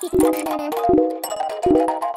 ピッタッタ